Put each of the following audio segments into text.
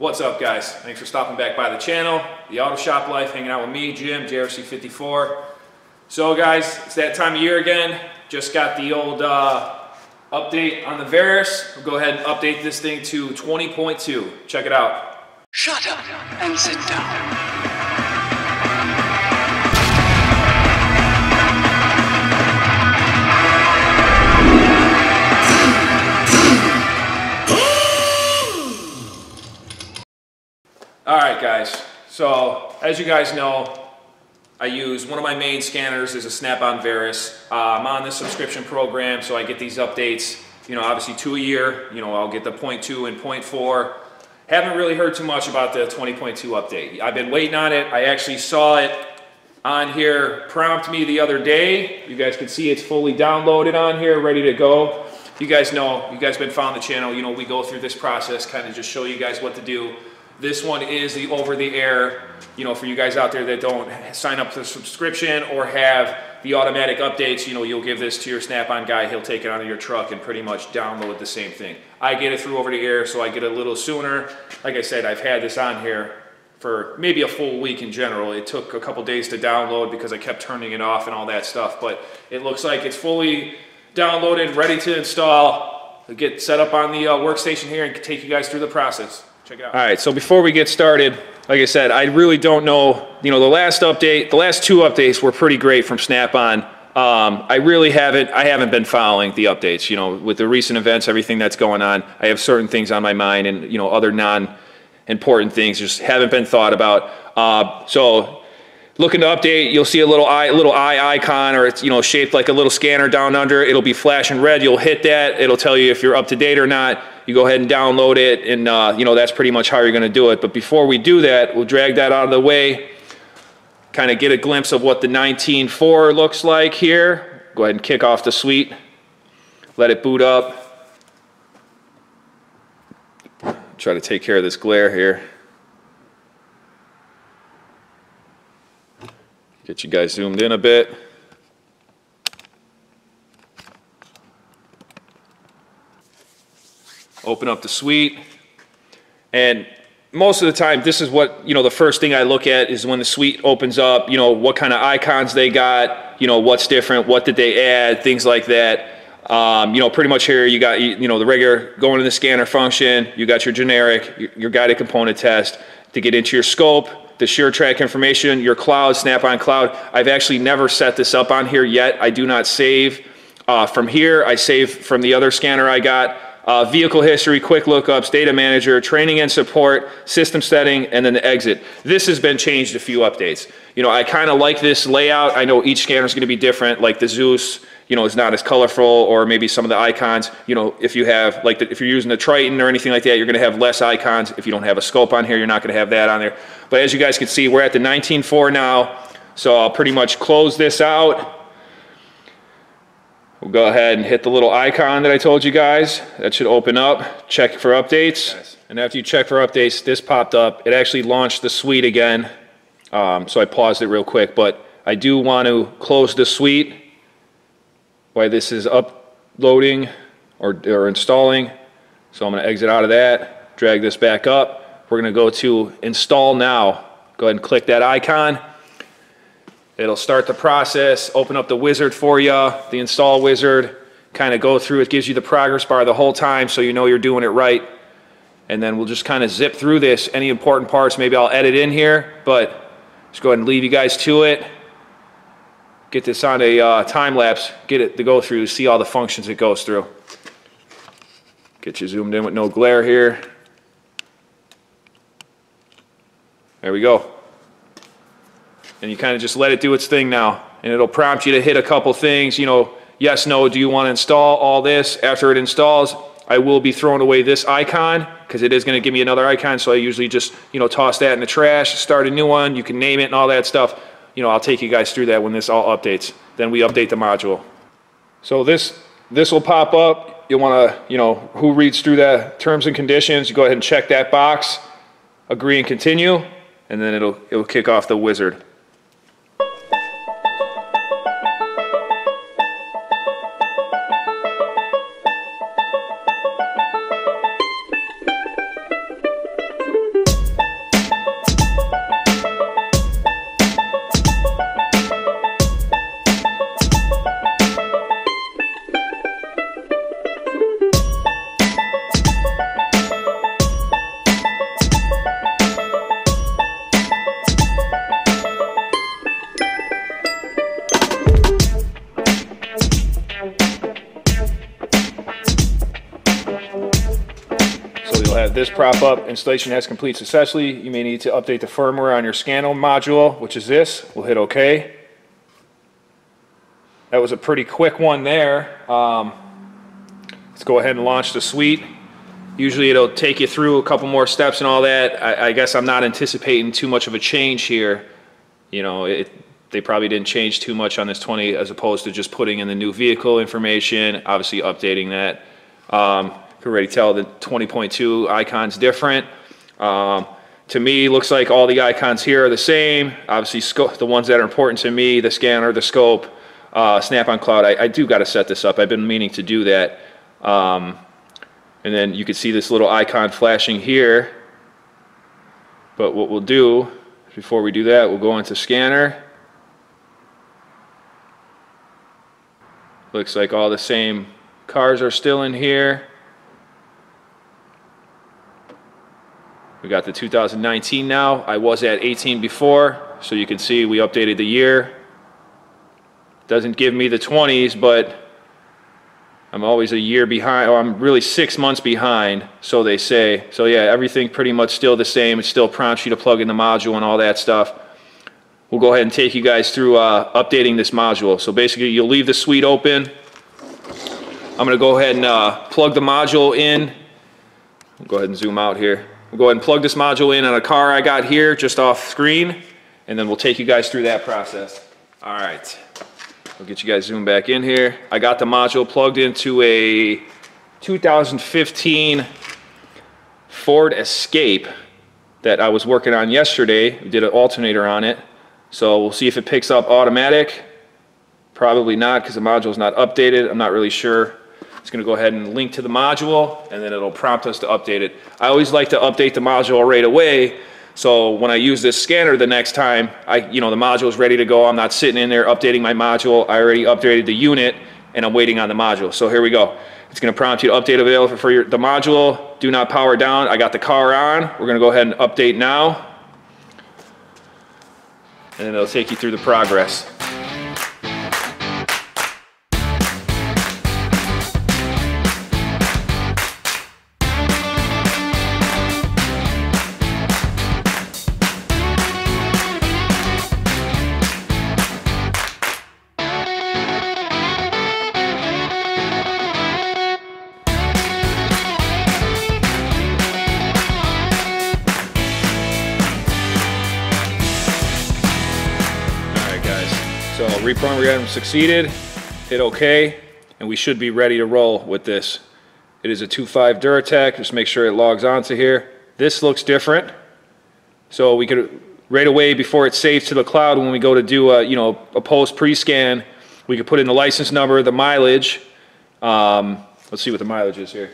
What's up guys? Thanks for stopping back by the channel. The Auto Shop Life, hanging out with me, Jim, JRC54. So guys, it's that time of year again. Just got the old uh, update on the Verus. We'll go ahead and update this thing to 20.2. Check it out. Shut up and sit down. So, as you guys know, I use one of my main scanners is a Snap-on Verus. Uh, I'm on this subscription program, so I get these updates. You know, obviously two a year. You know, I'll get the point two and point four. Haven't really heard too much about the 20.2 update. I've been waiting on it. I actually saw it on here prompt me the other day. You guys can see it's fully downloaded on here, ready to go. You guys know, you guys been following the channel, you know, we go through this process, kind of just show you guys what to do. This one is the over the air, you know, for you guys out there that don't sign up for the subscription or have the automatic updates, you know, you'll give this to your Snap-on guy, he'll take it out of your truck and pretty much download the same thing. I get it through over the air, so I get it a little sooner. Like I said, I've had this on here for maybe a full week in general. It took a couple days to download because I kept turning it off and all that stuff, but it looks like it's fully downloaded, ready to install. I'll get set up on the uh, workstation here and take you guys through the process. Check it out. All right, so before we get started, like I said, I really don't know, you know, the last update, the last two updates were pretty great from Snap-on. Um, I really haven't, I haven't been following the updates, you know, with the recent events, everything that's going on. I have certain things on my mind and, you know, other non, important things just haven't been thought about. Uh, so looking to update, you'll see a little eye, little eye icon, or it's you know shaped like a little scanner down under. It'll be flashing red. You'll hit that. It'll tell you if you're up to date or not. You go ahead and download it, and uh, you know that's pretty much how you're going to do it. But before we do that, we'll drag that out of the way. Kind of get a glimpse of what the 19.4 looks like here. Go ahead and kick off the suite. Let it boot up. Try to take care of this glare here. Get you guys zoomed in a bit. Open up the suite. And most of the time, this is what, you know, the first thing I look at is when the suite opens up, you know, what kind of icons they got, you know, what's different, what did they add, things like that. Um, you know, pretty much here you got, you know, the regular going to the scanner function, you got your generic, your, your guided component test to get into your scope, the SureTrack information, your cloud, Snap-on Cloud. I've actually never set this up on here yet. I do not save uh, from here. I save from the other scanner I got. Uh, vehicle history, quick lookups, data manager, training and support, system setting, and then the exit. This has been changed a few updates. You know, I kind of like this layout. I know each scanner is going to be different, like the Zeus, you know, is not as colorful, or maybe some of the icons, you know, if you have, like, the, if you're using the Triton or anything like that, you're going to have less icons. If you don't have a scope on here, you're not going to have that on there. But as you guys can see, we're at the 19.4 now, so I'll pretty much close this out. We'll go ahead and hit the little icon that I told you guys. That should open up. Check for updates. And after you check for updates, this popped up. It actually launched the suite again. Um, so I paused it real quick, but I do want to close the suite while this is uploading or, or installing. So I'm going to exit out of that, drag this back up. We're going to go to install now. Go ahead and click that icon. It'll start the process, open up the wizard for you, the install wizard, kind of go through. It gives you the progress bar the whole time so you know you're doing it right. And then we'll just kind of zip through this. Any important parts, maybe I'll edit in here, but just go ahead and leave you guys to it. Get this on a uh, time lapse, get it to go through, see all the functions it goes through. Get you zoomed in with no glare here. There we go. And you kind of just let it do its thing now. And it'll prompt you to hit a couple things, you know, yes, no, do you want to install all this? After it installs, I will be throwing away this icon because it is going to give me another icon. So I usually just, you know, toss that in the trash, start a new one. You can name it and all that stuff. You know, I'll take you guys through that when this all updates. Then we update the module. So this, this will pop up. You'll want to, you know, who reads through the terms and conditions, you go ahead and check that box, agree and continue, and then it'll, it'll kick off the wizard. This prop-up installation has complete successfully. You may need to update the firmware on your scanner module, which is this. We'll hit OK. That was a pretty quick one there. Um, let's go ahead and launch the suite. Usually it'll take you through a couple more steps and all that. I, I guess I'm not anticipating too much of a change here. You know, it, they probably didn't change too much on this 20 as opposed to just putting in the new vehicle information, obviously updating that. Um, can already tell the 20.2 icon's different. Um, to me, looks like all the icons here are the same. Obviously, the ones that are important to me, the scanner, the scope, uh, Snap-on Cloud. I, I do got to set this up. I've been meaning to do that. Um, and then you can see this little icon flashing here. But what we'll do, before we do that, we'll go into scanner. Looks like all the same cars are still in here. We got the 2019 now. I was at 18 before, so you can see we updated the year. Doesn't give me the 20s, but I'm always a year behind, or I'm really six months behind, so they say. So yeah, everything pretty much still the same. It still prompts you to plug in the module and all that stuff. We'll go ahead and take you guys through uh, updating this module. So basically, you'll leave the suite open. I'm going to go ahead and uh, plug the module in. We'll go ahead and zoom out here. We'll go ahead and plug this module in on a car I got here just off screen, and then we'll take you guys through that process. All right. We'll get you guys zoomed back in here. I got the module plugged into a 2015 Ford Escape that I was working on yesterday. We did an alternator on it. So we'll see if it picks up automatic. Probably not because the module is not updated. I'm not really sure. It's going to go ahead and link to the module and then it'll prompt us to update it. I always like to update the module right away so when I use this scanner the next time, I, you know, the module is ready to go. I'm not sitting in there updating my module. I already updated the unit and I'm waiting on the module. So here we go. It's going to prompt you to update available for your, the module. Do not power down. I got the car on. We're going to go ahead and update now. And then it'll take you through the progress. So reprogram succeeded, hit OK, and we should be ready to roll with this. It is a 2.5 Duratec, just make sure it logs onto here. This looks different. So we could, right away before it saves to the cloud, when we go to do a, you know, a post pre-scan, we could put in the license number, the mileage. Um, let's see what the mileage is here.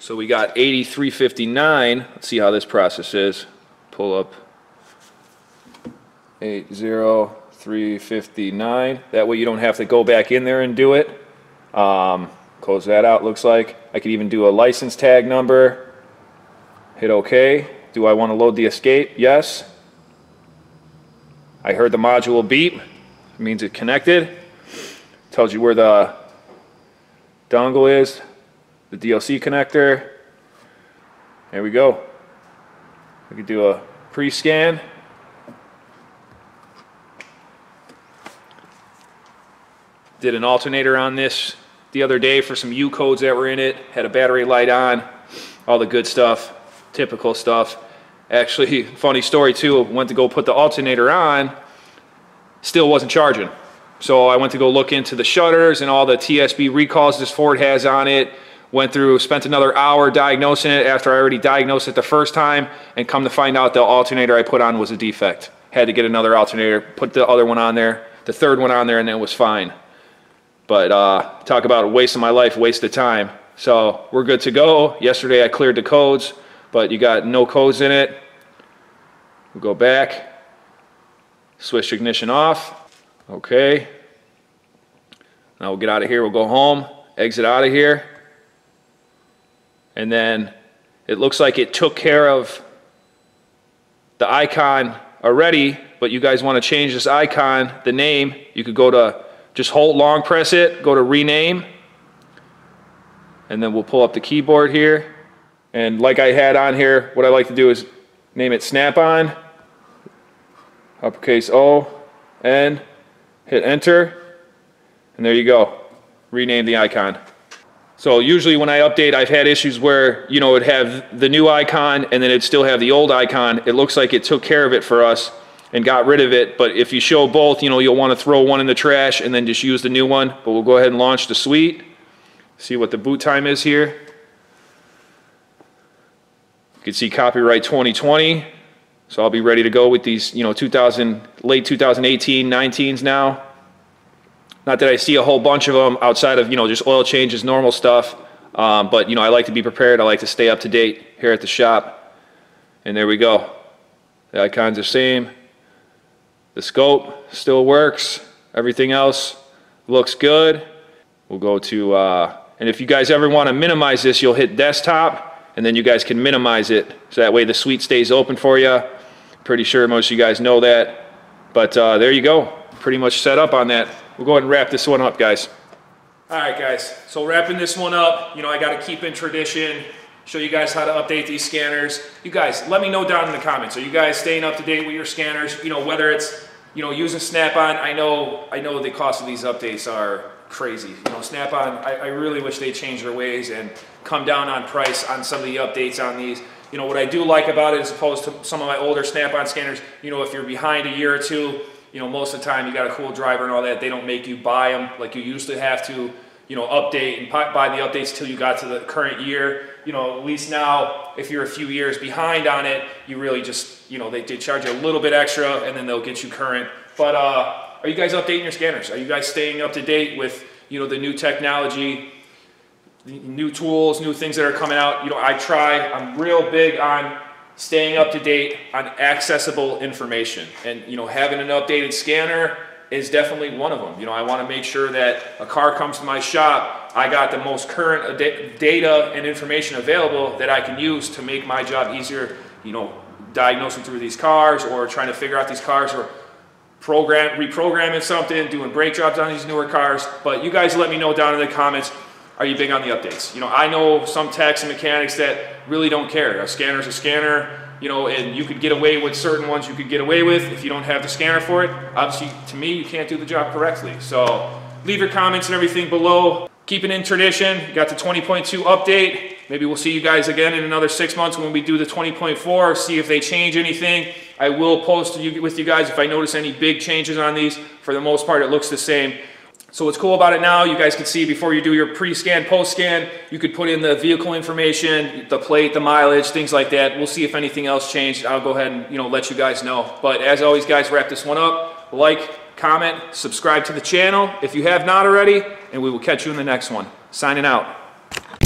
So we got 8359. Let's see how this process is. Pull up 80. 359. That way you don't have to go back in there and do it. Um, close that out, looks like. I could even do a license tag number. Hit OK. Do I want to load the escape? Yes. I heard the module beep. It means it connected. Tells you where the dongle is, the DLC connector. There we go. We could do a pre-scan. Did an alternator on this the other day for some U codes that were in it. Had a battery light on, all the good stuff, typical stuff. Actually, funny story too, went to go put the alternator on, still wasn't charging. So I went to go look into the shutters and all the TSB recalls this Ford has on it. Went through, spent another hour diagnosing it after I already diagnosed it the first time and come to find out the alternator I put on was a defect. Had to get another alternator, put the other one on there, the third one on there and it was fine. But uh, talk about a waste of my life, waste of time. So we're good to go. Yesterday I cleared the codes, but you got no codes in it. We'll go back, switch ignition off. Okay. Now we'll get out of here. We'll go home, exit out of here. And then it looks like it took care of the icon already, but you guys want to change this icon, the name, you could go to just hold long press it, go to rename, and then we'll pull up the keyboard here, And like I had on here, what I like to do is name it Snap-on, uppercase O, N, hit enter, and there you go. Rename the icon. So usually when I update, I've had issues where, you know, it'd have the new icon and then it'd still have the old icon. It looks like it took care of it for us and got rid of it. But if you show both, you know, you'll want to throw one in the trash and then just use the new one. But we'll go ahead and launch the suite. See what the boot time is here. You can see copyright 2020. So I'll be ready to go with these, you know, 2000, late 2018, 19s now. Not that I see a whole bunch of them outside of, you know, just oil changes, normal stuff. Um, but, you know, I like to be prepared. I like to stay up to date here at the shop. And there we go. The icon's the same. The scope still works. Everything else looks good. We'll go to, uh, and if you guys ever want to minimize this, you'll hit desktop and then you guys can minimize it. So that way the suite stays open for you. Pretty sure most of you guys know that. But uh, there you go. Pretty much set up on that. We'll go ahead and wrap this one up, guys. All right, guys. So wrapping this one up, you know, I got to keep in tradition, show you guys how to update these scanners. You guys, let me know down in the comments. Are you guys staying up to date with your scanners? You know, whether it's, you know, using Snap-on. I know, I know the cost of these updates are crazy. You know, Snap-on, I, I really wish they changed their ways and come down on price on some of the updates on these. You know, what I do like about it as opposed to some of my older Snap-on scanners, you know, if you're behind a year or two, you know, most of the time you got a cool driver and all that, they don't make you buy them like you used to have to, you know, update and buy the updates till you got to the current year. You know, at least now, if you're a few years behind on it, you really just, you know, they, they charge you a little bit extra and then they'll get you current. But uh, are you guys updating your scanners? Are you guys staying up to date with, you know, the new technology, new tools, new things that are coming out? You know, I try, I'm real big on staying up to date on accessible information. And, you know, having an updated scanner is definitely one of them. You know, I want to make sure that a car comes to my shop, I got the most current data and information available that I can use to make my job easier, you know, diagnosing through these cars or trying to figure out these cars or program, reprogramming something, doing brake jobs on these newer cars. But you guys let me know down in the comments, are you big on the updates? You know, I know some techs and mechanics that really don't care. A scanner's a scanner, you know, and you could get away with certain ones you could get away with if you don't have the scanner for it. Obviously, to me, you can't do the job correctly. So leave your comments and everything below. Keep it in tradition. Got the 20.2 update. Maybe we'll see you guys again in another six months when we do the 20.4, see if they change anything. I will post with you guys if I notice any big changes on these. For the most part, it looks the same. So what's cool about it now, you guys can see before you do your pre-scan, post-scan, you could put in the vehicle information, the plate, the mileage, things like that. We'll see if anything else changed. I'll go ahead and you know let you guys know. But as always, guys, wrap this one up. Like, comment, subscribe to the channel if you have not already, and we will catch you in the next one. Signing out.